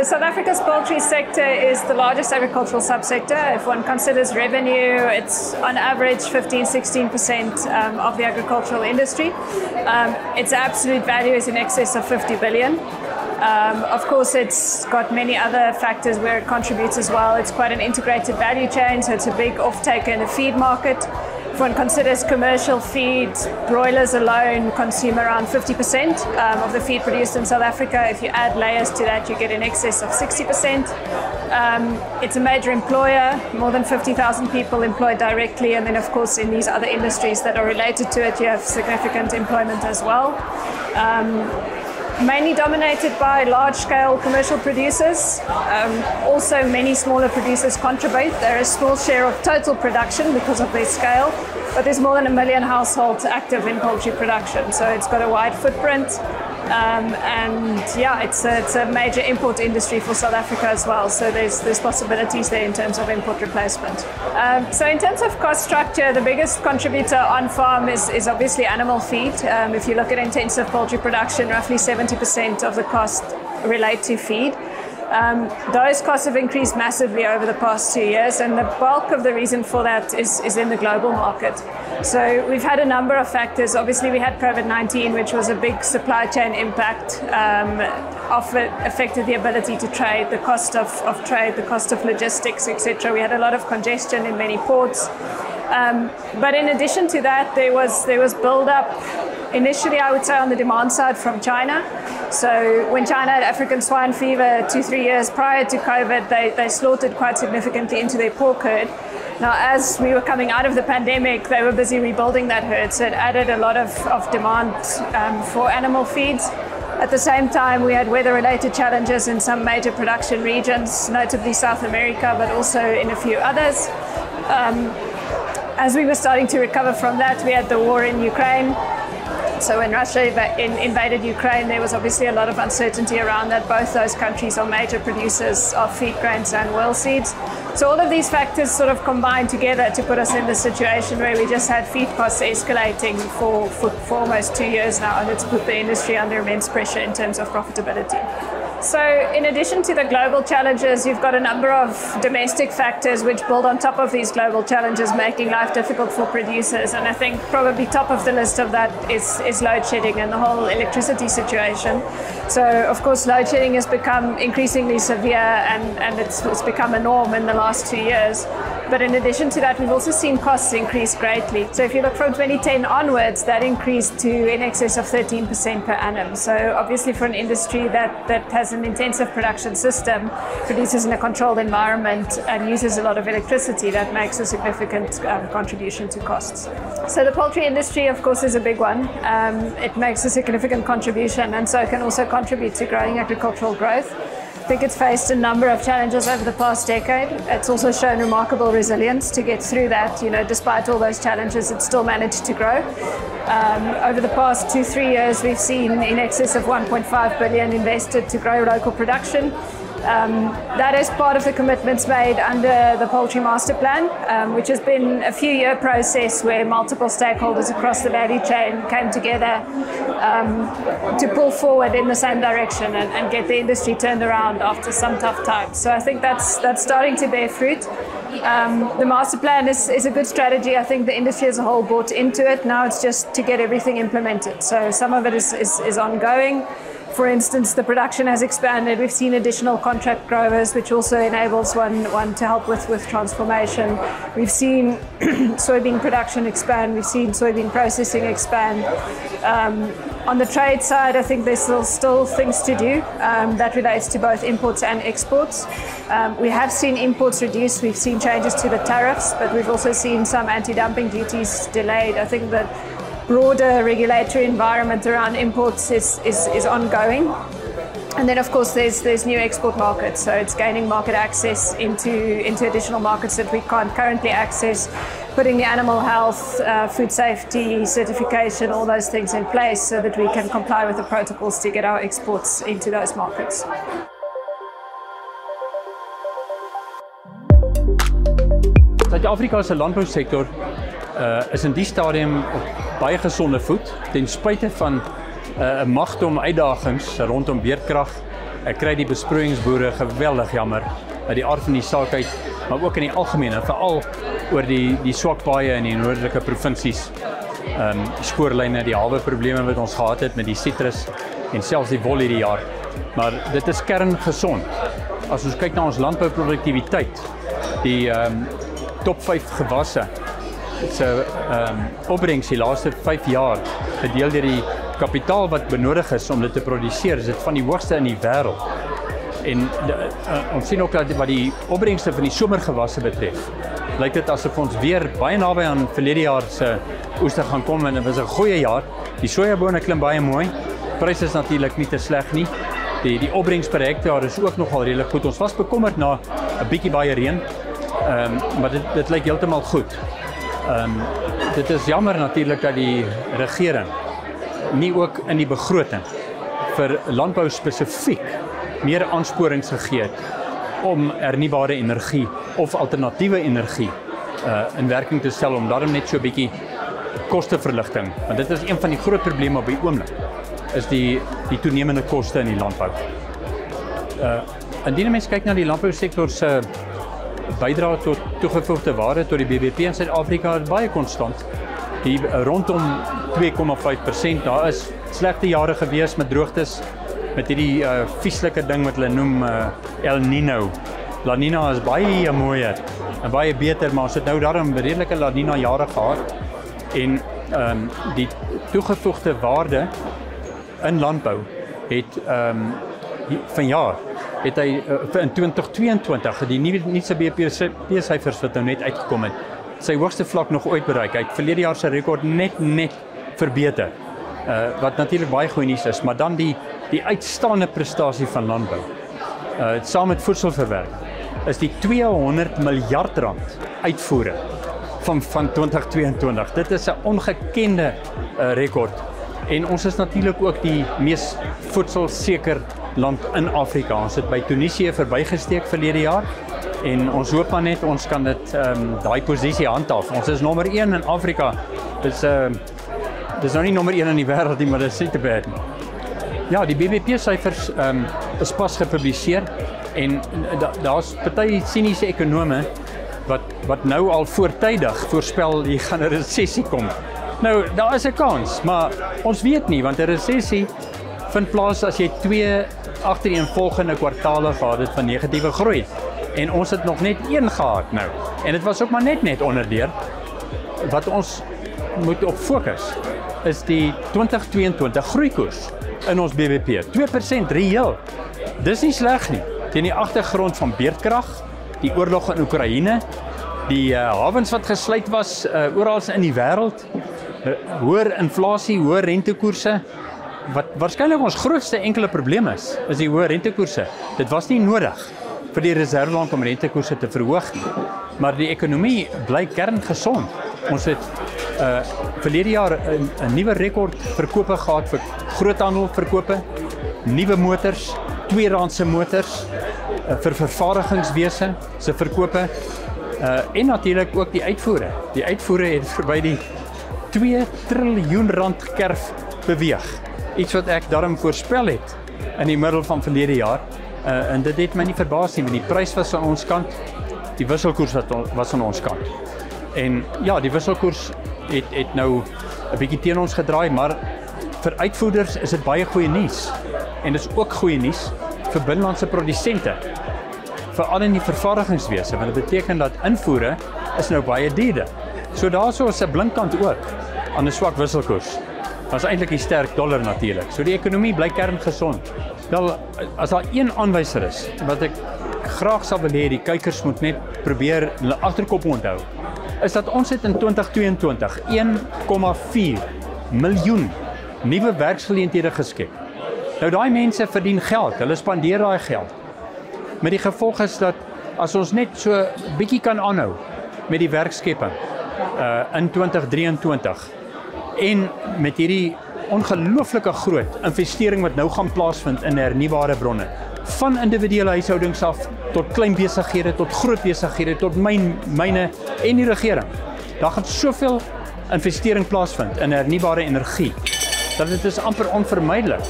So South Africa's poultry sector is the largest agricultural subsector. If one considers revenue, it's on average 15, 16% um, of the agricultural industry. Um, its absolute value is in excess of 50 billion. Um, of course, it's got many other factors where it contributes as well. It's quite an integrated value chain, so it's a big off-taker in the feed market. One considers commercial feed, broilers alone consume around 50% um, of the feed produced in South Africa. If you add layers to that, you get in excess of 60%. Um, it's a major employer, more than 50,000 people employed directly, and then, of course, in these other industries that are related to it, you have significant employment as well. Um, mainly dominated by large scale commercial producers. Um, also, many smaller producers contribute. They're a small share of total production because of their scale, but there's more than a million households active in poultry production, so it's got a wide footprint. Um, and yeah, it's a, it's a major import industry for South Africa as well. So there's there's possibilities there in terms of import replacement. Um, so in terms of cost structure, the biggest contributor on farm is, is obviously animal feed. Um, if you look at intensive poultry production, roughly 70% of the cost relate to feed. Um, those costs have increased massively over the past two years, and the bulk of the reason for that is, is in the global market. So we've had a number of factors. Obviously, we had COVID 19, which was a big supply chain impact, um, of affected the ability to trade, the cost of, of trade, the cost of logistics, etc. We had a lot of congestion in many ports. Um, but in addition to that, there was there was build up initially, I would say, on the demand side from China. So when China had African swine fever two, three years prior to COVID, they, they slaughtered quite significantly into their pork herd. Now, as we were coming out of the pandemic, they were busy rebuilding that herd, so it added a lot of, of demand um, for animal feeds. At the same time, we had weather related challenges in some major production regions, notably South America, but also in a few others. Um, as we were starting to recover from that, we had the war in Ukraine. So when Russia invaded Ukraine, there was obviously a lot of uncertainty around that. Both those countries are major producers of feed grains and oilseeds. So all of these factors sort of combined together to put us in the situation where we just had feed costs escalating for, for, for almost two years now, and it's put the industry under immense pressure in terms of profitability. So, in addition to the global challenges, you've got a number of domestic factors which build on top of these global challenges, making life difficult for producers. And I think probably top of the list of that is, is load shedding and the whole electricity situation. So, of course, load shedding has become increasingly severe and, and it's, it's become a norm in the last two years. But in addition to that, we've also seen costs increase greatly. So if you look from 2010 onwards, that increased to in excess of 13% per annum. So obviously for an industry that, that has an intensive production system, produces in a controlled environment and uses a lot of electricity, that makes a significant um, contribution to costs. So the poultry industry, of course, is a big one. Um, it makes a significant contribution and so it can also contribute to growing agricultural growth. I think it's faced a number of challenges over the past decade. It's also shown remarkable resilience to get through that. You know, despite all those challenges, it's still managed to grow. Um, over the past two, three years, we've seen in excess of 1.5 billion invested to grow local production. Um, that is part of the commitments made under the Poultry Master Plan, um, which has been a few year process where multiple stakeholders across the value chain came together um, to pull forward in the same direction and, and, get the industry turned around after some tough times. So I think that's, that's starting to bear fruit. Um, the master plan is, is a good strategy. I think the industry as a whole bought into it. Now it's just to get everything implemented. So some of it is, is, is ongoing. For instance, the production has expanded. We've seen additional contract growers, which also enables one, one to help with, with transformation. We've seen soybean production expand. We've seen soybean processing expand. Um, on the trade side, I think there's still, still things to do. Um, that relates to both imports and exports. Um, we have seen imports reduced. We've seen changes to the tariffs, but we've also seen some anti-dumping duties delayed. I think that broader regulatory environment around imports is, is, is ongoing. And then, of course, there's there's new export markets, so it's gaining market access into into additional markets that we can't currently access, putting the animal health, uh, food safety certification, all those things in place, so that we can comply with the protocols to get our exports into those markets. Suid-Afrika se landbousektor uh is in die stadium baie gesonde voet ten spyte van 'n uh, magdom uitdagings rondom weerkrag Ek kry die besproeiingsboere geweldig jammer uit die aard van die saak uit, maar ook in die algemeen, veral oor die die swak paaie in die noordelike provinsies. Ehm um, spoorlyne, die halwe probleme wat ons gehad het met die sitrus en selfs die wol hierdie jaar. Maar dit is kerngesond. As ons kyk na ons landbouproduktiwiteit, die ehm um, top 5 gewasse se ehm um, opbrengs die laaste 5 jaar gedeel deur die kapitaal wat benodig is om dit te produseer, is dit van die hoogste in die wêreld. En de, uh, ons sien ook dat wat die opbrengste van die somergewasse betref, lyk dit asof ons weer baie naby aan verlede jaar se oeste gaan kom en dit was 'n goeie jaar. Die sojabone klim baie mooi. Pryse is natuurlik nie te sleg nie. Die die opbrengs per hektaar is ook nogal redelik goed. Ons was bekommerd na 'n bietjie baie reën. Ehm maar dit dit lyk heeltemal goed. Ehm um, dit is jammer natuurlik dat die regering nie ook in die begroting vir landbou spesifiek meer aansporings gegee het om hernubare energie of alternatiewe energie uh in werking te stel om daarom net so 'n bietjie kosteverligting want dit is een van die groot probleme op die oomblik is die die toenemende koste in die landbou. Uh indien mense kyk na die landbousektor se bydrae tot toegevoegde waarde tot die BBP in Suid-Afrika is baie konstant. Die rondom 2,5%. Daar is slegte jare gewees met droogtes met hierdie uh vieslike ding wat hulle noem uh El Nino. La Nina is baie mooier en baie beter, maar ons het nou daarom redelike La Nina jare gehad en ehm um, die toegevoegde waarde in landbou het ehm um, vanjaar het hy uh, in 2022 die nuwe nuutste BP syfers wat nou net uitgekom het sy hoogste vlak nog ooit bereik. Hy het verlede jaar sy rekord net net verbeter. Uh wat natuurlik baie goeie nuus is, maar dan die die uitstaande prestasie van landbou. Uh saam met voedselverwerking is die 200 miljard rand uitvoere van van 2022. Dit is 'n ongekende uh, rekord. En ons is natuurlik ook die mees voedselseker land in Afrika. Ons het by Tunesië verbygesteek verlede jaar en ons hoop maar net ons kan dit ehm um, daai posisie handhaaf. Ons is nommer 1 in Afrika. Dis ehm uh, dis nou nie nommer 1 in die wêreld nie, maar dit is te bad. Ja, die BBP syfers ehm um, is pas gepubliseer en daar's da party siniese ekonome wat wat nou al voortydig voorspel jy gaan 'n resessie kom. Nou, daar is 'n kans, maar ons weet nie want 'n resessie vind plaas as jy twee agtereenvolgende kwartaale gehad het van negatiewe groei en ons het nog net een gehad nou. En dit was ook maar net net onderdeur wat ons moet op fokus is die 2022 groeikoers in ons BBP. 2% reëel. Dis nie sleg nie. Teen die agtergrond van beerdkrag, die oorlog in Oekraïne, die uh, hawens wat gesluit was uh, oral in die wêreld, uh, hoër inflasie, hoër rentekoerse wat waarskynlik ons grootste enkele probleem is, is die hoë rentekoerse. Dit was nie nodig vir die reservebank om rentekoerse te verhoog nie. Maar die ekonomie bly kerngesond. Ons het uh verlede jaar 'n 'n nuwe rekord verkope gehad vir groothandelverkope, nuwe motors, tweedehandse motors uh, vir vervaardigingswese se verkope uh en natuurlik ook die uitvoere. Die uitvoere het verby die 2 triljoen rand kerf beweeg. Iets wat ek daarom voorspel het in die middel van verlede jaar. Uh, en dit het my nie verbaas nie, want die prys was aan ons kant, die wisselkoers wat was aan ons kant. En ja, die wisselkoers het het nou 'n bietjie teen ons gedraai, maar vir uitvoerders is dit baie goeie nuus. En dit is ook goeie nuus vir binnelandse produsente. Veral in die vervaardigingswese, want dit beteken dat invoere is nou baie duurder. So daaroor is 'n blinkkant ook aan 'n swak wisselkoers. Daar's eintlik 'n sterk dollar natuurlik. So die ekonomie bly kerngesond. Wel as daar een aanwyser is wat ek graag sal wil hê die kykers moet net probeer hulle agterkop onthou is dat ons het in 2022 1,4 miljoen nuwe werksgeleenthede geskep. Nou daai mense verdien geld, hulle spandeer daai geld. Met die gevolg is dat as ons net so bietjie kan aanhou met die werkskepping uh in 2023 en met hierdie ongelooflike groot investering wat nou gaan plaasvind in hernubare bronne van individuele huishoudings af tot klein besighede tot groot besighede tot myn myne en die regering. Daar gaan soveel investering plaasvind in hernubare energie dat dit is amper onvermydelik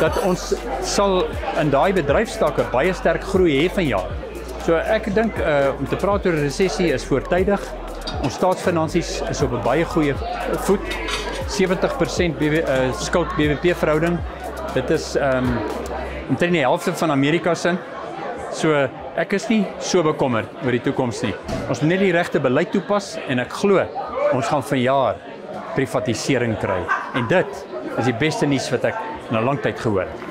dat ons sal in daai bedryfstakke baie sterk groei hê vanjaar. So ek dink uh om te praat oor 'n resessie is voortydig. Ons staatsfinansies is op 'n baie goeie voet. 70% BB, uh, skuld BBP verhouding. Dit is ehm um, omtrent die helfte van Amerika se. So ek is nie so bekommerd oor die toekoms nie. Ons moet net die regte beleid toepas en ek glo ons gaan vanjaar privatisering kry. En dit is die beste nuus wat ek in 'n lang tyd gehoor het.